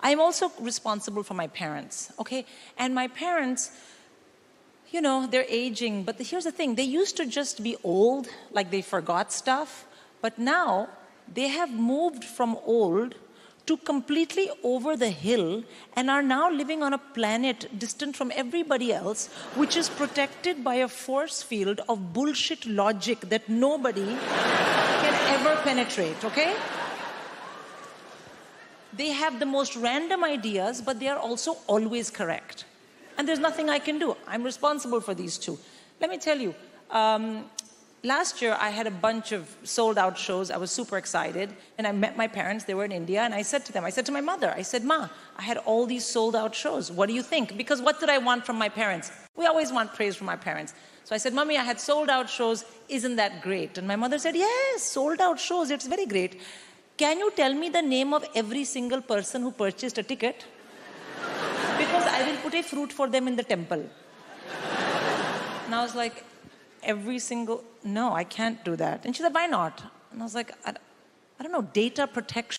I'm also responsible for my parents, okay? And my parents, you know, they're aging, but here's the thing they used to just be old, like they forgot stuff, but now they have moved from old to completely over the hill and are now living on a planet distant from everybody else, which is protected by a force field of bullshit logic that nobody can ever penetrate, okay? They have the most random ideas, but they are also always correct. And there's nothing I can do. I'm responsible for these two. Let me tell you, um, last year I had a bunch of sold out shows. I was super excited. And I met my parents, they were in India, and I said to them, I said to my mother, I said, Ma, I had all these sold out shows. What do you think? Because what did I want from my parents? We always want praise from our parents. So I said, Mommy, I had sold out shows. Isn't that great? And my mother said, Yes, sold out shows. It's very great. Can you tell me the name of every single person who purchased a ticket? Because I will put a fruit for them in the temple. And I was like, every single, no, I can't do that. And she said, why not? And I was like, I, I don't know, data protection.